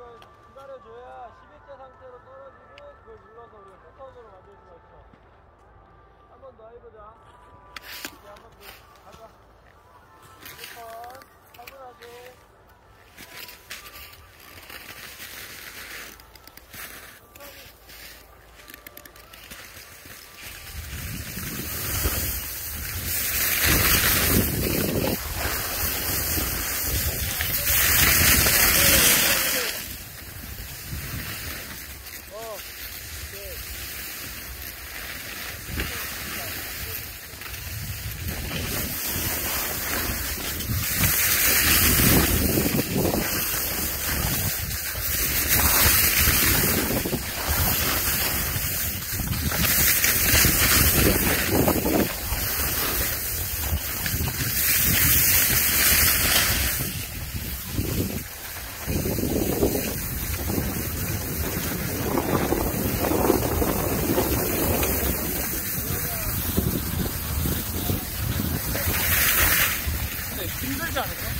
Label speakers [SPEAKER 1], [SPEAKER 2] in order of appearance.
[SPEAKER 1] 이걸 기다려줘야 11자 상태로 떨어지면 그걸 눌러서 우리가 패턴으로 만들 수가 있어. 한 번 더 해보자. 힘들지 않을까?